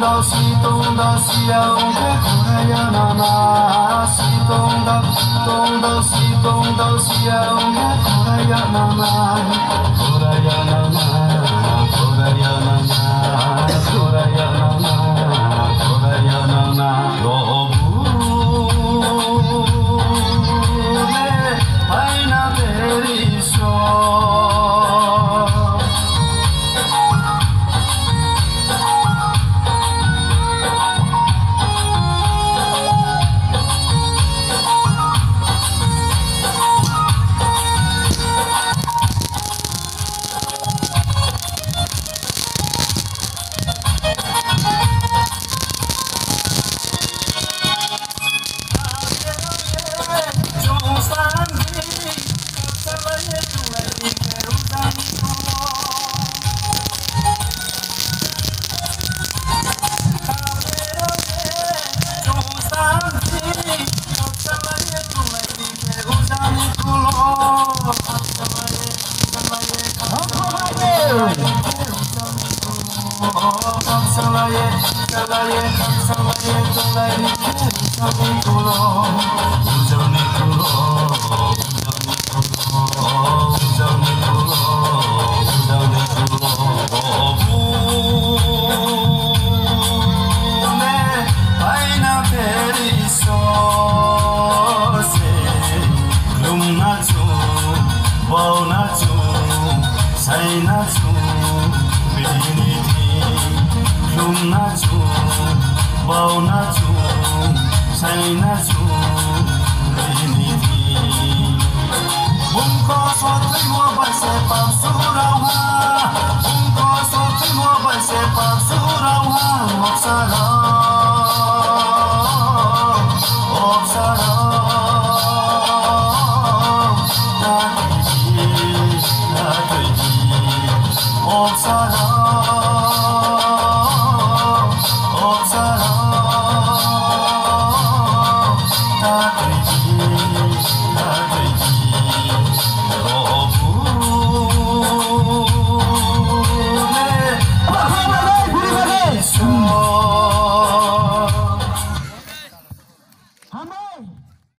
到西东到西呀，我可来呀那那，西东到东到西东到西呀，我可来呀那那，Wow, not you, say not you. नाच्छु बाउ नाच्छु साई नाच्छु बुङको बसे पाउँछु